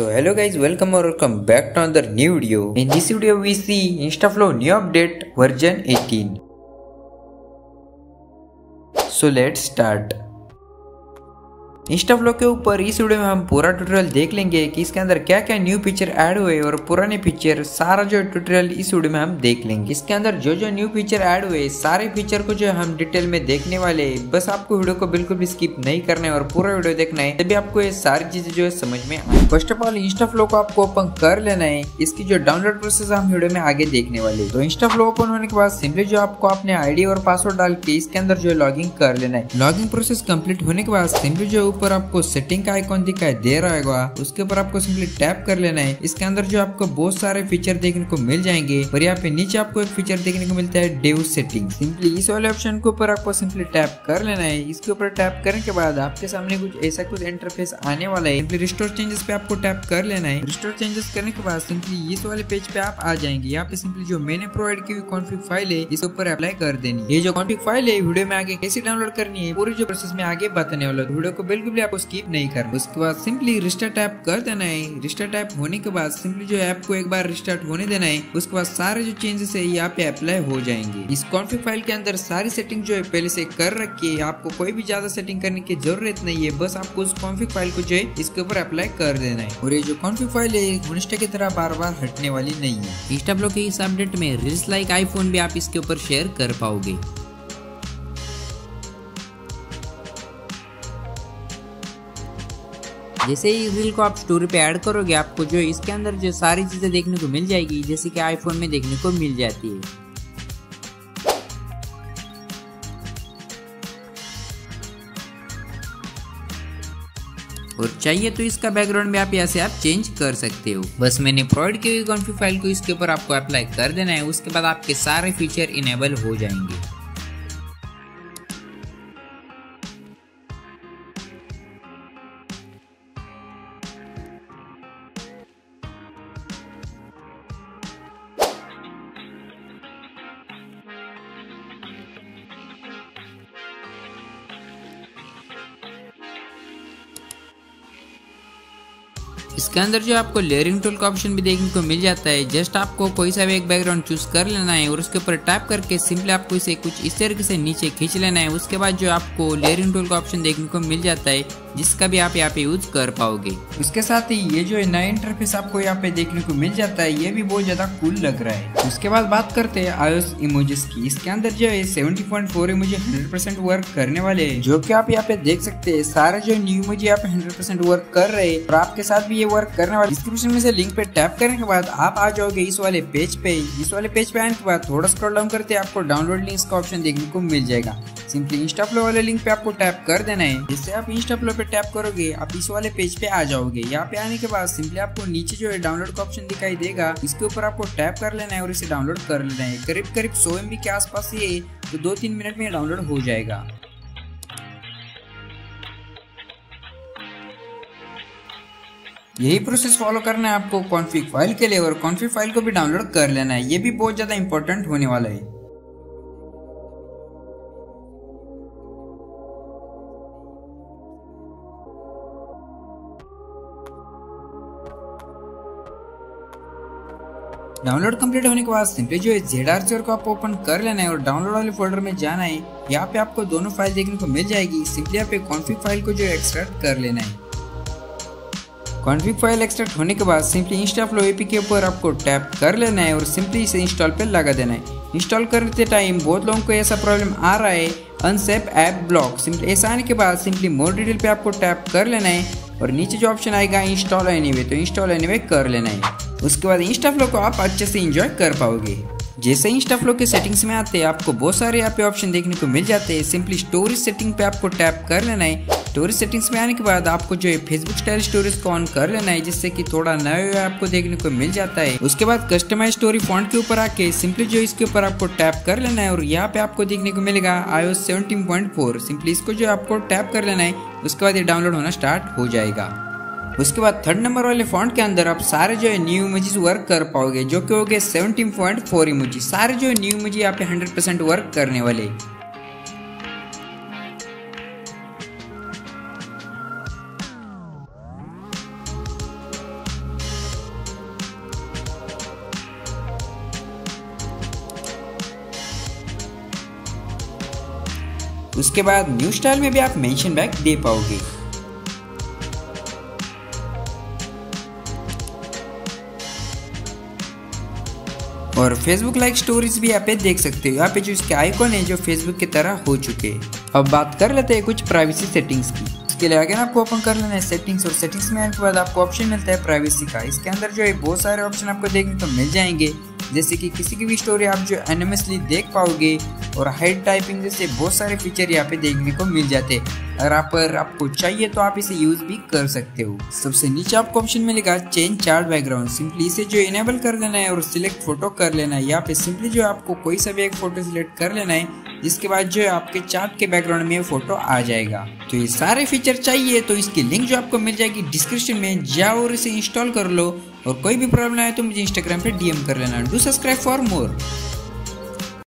So hello guys, welcome or welcome back to another new video. In this video we see InstaFlow new update version 18. So let's start. इंस्टाफ्लो के ऊपर इस video में हम पूरा tutorial देख लेंगे कि इसके अंदर क्या क्या न्यू फीचर ऐड हुए और पुराने फीचर सारा जो ट्यूटोरियल इस वीडियो में हम देख लेंगे। इसके अंदर जो जो न्यू फीचर ऐड हुए, सारे फीचर को जो हम डिटेल में देखने वाले, बस आपको वीडियो को बिल्कुल भी स्किप नहीं करना है और पूरा वीडियो देखना है, तभी आपको ये सारी चीज़ें जो है समझ में आए। फ़र्स्ट ऑफ़ ऑल इंस्टाफ्लो को आपको ओपन कर लेना है। इसकी जो डाउनलोड प्रोसेस हम वीडियो में आगे देखने वाले तो इंस्टाफ्लो ओपन होने के बाद सिंपली जो आपको अपने आईडी और पासवर्ड डाल के इसके अंदर जो है लॉगिंग कर लेना है। लॉगिंग प्रोसेस कंप्लीट होने के बाद सिंपली जो ऊपर आपको सेटिंग का आइकॉन दिखाई दे रहा होगा। उसके ऊपर आपको सिंपली टैप कर लेना है। इसके अंदर जो आपको बहुत सारे फीचर देखने को मिल जाएँगे, और यहाँ पे नीचे आपको एक फीचर देखने को मिलता है डेव सेटिंग सिंपली इस वाले ऑप्शन के ऊपर आपको सिंपली टैप कर लेना है। इसके ऊपर टैप करने के बाद आपके सामने कुछ ऐसा कुछ इंटरफेस आने वाला है। सिंपली रिस्टोर चेंजेस पे आपको टैप कर लेना है। रिस्टोर चेंजेस करने के बाद सिंपली इस वाले पेज पे आप आ जाएँगे। यहाँ पे सिंपली जो मैंने प्रोवाइड की हुई कॉन्फिग फ़ाइल है, इसके ऊपर अप्लाई कर देनी ये जो कॉन्फिग फ़ाइल है वीडियो में आगे कैसे डाउनलोड करनी है, पूरी जो प्रोसेस में आगे बताने वाला वीडियो को बिल्कुल भी आपको स्किप नहीं करना। उसके बाद सिंपली रिस्टार्ट ऐप कर देना है। रिस्टार्ट ऐप होने के बाद सिंपली जो ऐप को एक बार रिस्टार्ट होने देना है, उसके बाद सारे जो चेंजेस है यहाँ पे अप्लाई हो जाएँगे। इस कॉन्फिग फ़ाइल के अंदर सारी सेटिंग जो है, पहले से कर रखी है। आपको कोई भी ज़्यादा सेटिंग करने की ज़रूरत नहीं है। बस आपको उस कॉन्फिग फ़ाइल को जो है, इसके ऊपर अप्लाई कर देना है। और ये जो कॉन्फिग फ़ाइल है मोनिस्टा की तरह बार बार हटने वाली नहीं है। के इस अपडेट में रील्स लाइक आईफोन भी आप इसके ऊपर शेयर कर पाओगे। जैसे ही इस रील को आप स्टोरी पे ऐड करोगे, आपको जो इसके अंदर जो सारी चीज़ें देखने को मिल जाएगी, जैसे कि आईफोन में देखने को मिल जाती है। और चाहिए तो इसका बैकग्राउंड भी आप यहाँ से आप चेंज कर सकते हो। बस मैंने प्रोवाइड की हुई कॉन्फी फ़ाइल को इसके ऊपर आपको अप्लाई कर देना है, उसके बाद आपके सारे फीचर इनेबल हो जाएँगे। इसके अंदर जो आपको लेयरिंग टूल का ऑप्शन भी देखने को मिल जाता है। जस्ट आपको कोई सा भी एक बैकग्राउंड चूज़ कर लेना है और उसके ऊपर टैप करके सिंपली आपको इसे कुछ इस तरीके से नीचे खींच लेना है। उसके बाद जो आपको लेयरिंग टूल का ऑप्शन देखने को मिल जाता है, जिसका भी आप यहाँ पे यूज़ कर पाओगे। उसके साथ ही ये जो है नया इंटरफेस आपको यहाँ पे देखने को मिल जाता है, ये भी बहुत ज़्यादा कूल लग रहा है। उसके बाद बात करते हैं आयोस इमोजेस की। इसके अंदर जो है seventy point four emoji hundred percent work करने वाले हैं। जो कि आप यहाँ पे देख सकते हैं, सारे जो न्यू इमोजी यहाँ पे हंड्रेड परसेंट वर्क कर रहे हैं और आपके साथ भी ये वर्क करने वाले डिस्क्रिप्शन में से लिंक पे टैप करने के बाद आप आ जाओगे इस वाले पेज पे। इस वाले पेज पे आने के बाद थोड़ा स्क्रॉल डाउन करते आपको डाउनलोड लिंक का ऑप्शन देखने को मिल जाएगा। सिंपली इंस्टाफ्लो वाले लिंक पे आपको टैप कर देना है। जिससे आप इंस्टाफ्लो पे टैप करोगे, आप इस वाले पेज पे आ जाओगे। यहाँ पे आने के बाद सिंपली आपको नीचे जो है डाउनलोड का ऑप्शन दिखाई देगा, इसके ऊपर आपको टैप कर लेना है और इसे डाउनलोड कर लेना है। करीब करीब सौ एम के आसपास ये तो दो तीन मिनट में डाउनलोड हो जाएगा। यही प्रोसेस फॉलो करना है आपको कॉन्फिग फ़ाइल के लिए और कॉन्फिग फ़ाइल को भी डाउनलोड कर लेना है। ये भी बहुत ज़्यादा इंपॉर्टेंट होने वाला है। डाउनलोड कंप्लीट होने के बाद सिंपली जो है जेड आर को आप ओपन कर लेना है और डाउनलोड वाले फोल्डर में जाना है। यहाँ पे आपको दोनों फ़ाइल देखने को मिल जाएगी। सिंपली आप पे कॉन्फिग फ़ाइल को जो है एक्सट्रैक्ट कर लेना है। कॉन्फिग फ़ाइल एक्सट्रैक्ट होने के बाद सिंपली इंस्टाफ्लो एपी के ऊपर आपको टैप कर लेना है और सिंपली इसे इंस्टॉल पर लगा देना है। इंस्टॉल करते टाइम बहुत लोगों को ऐसा प्रॉब्लम आ रहा है अनसेप ऐप ब्लॉक सिंपली ऐसा आने के बाद सिंपली मोर डिटेल पे आपको टैप कर लेना है और नीचे जो ऑप्शन आएगा इंस्टॉल एनीवे तो इंस्टॉल एनीवे कर लेना है। उसके बाद इंस्टाफ्लो को आप अच्छे से इंजॉय कर पाओगे। जैसे ही इंस्टाफ्लो के सेटिंग्स में आते हैं, आपको बहुत सारे यहाँ पे ऑप्शन देखने को मिल जाते हैं। सिंपली स्टोरेज सेटिंग पे आपको टैप कर लेना है। स्टोरेज सेटिंग्स में आने के बाद आपको जो है फेसबुक स्टाइल स्टोरेज को ऑन कर लेना है, जिससे कि थोड़ा नया आपको देखने को मिल जाता है। उसके बाद कस्टमाइज स्टोरी फॉन्ट के ऊपर आके सिंपली जो इसके ऊपर आपको टैप कर लेना है, और यहाँ पे आपको देखने को मिलेगा आयो सेवनटीन पॉइंट फोर सिंपली इसको जो आपको टैप कर लेना है, उसके बाद ये डाउनलोड होना स्टार्ट हो जाएगा। उसके बाद थर्ड नंबर वाले फॉन्ट के अंदर आप सारे जो है न्यू इमेजेस वर्क कर पाओगे, जो कि हो गए सेवनटीन पॉइंट फोर इमेजी सारे जो है न्यू इमेजी आप हंड्रेड परसेंट वर्क करने वाले। उसके बाद न्यू स्टाइल में भी आप मेंशन बैक दे पाओगे। और फेसबुक लाइक स्टोरीज भी यहाँ पे देख सकते हो। यहाँ पे जो इसके आइकॉन है, जो फेसबुक की तरह हो चुके अब बात कर लेते हैं कुछ प्राइवेसी सेटिंग्स की। इसके लिए अगर आपको ओपन कर लेना है सेटिंग्स और सेटिंग्स में आने के बाद आपको ऑप्शन मिलता है प्राइवेसी का। इसके अंदर जो है बहुत सारे ऑप्शन आपको देखने को मिल जाएँगे। जैसे कि किसी की भी स्टोरी आप जो एनिमसली देख पाओगे और हाइड टाइपिंग जैसे बहुत सारे फीचर यहाँ पे देखने को मिल जाते हैं। अगर आप पर आपको चाहिए तो आप इसे यूज़ भी कर सकते हो। सबसे नीचे आपको ऑप्शन मिलेगा चेंज चार्ट बैकग्राउंड सिंपली इसे जो इनेबल कर देना है और सिलेक्ट फ़ोटो कर लेना है। यहाँ पे सिंपली जो आपको कोई सा भी एक फ़ोटो सिलेक्ट कर लेना है, जिसके बाद जो है आपके चार्ट के बैकग्राउंड में फ़ोटो आ जाएगा। तो ये सारे फीचर चाहिए तो इसकी लिंक जो आपको मिल जाएगी डिस्क्रिप्शन में। जाओ और इसे इंस्टॉल कर लो और कोई भी प्रॉब्लम आए तो मुझे इंस्टाग्राम पे डीएम कर लेना। Do subscribe for more